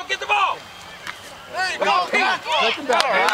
ball, Get the ball, get the ball! Come on, Pete. Take him back.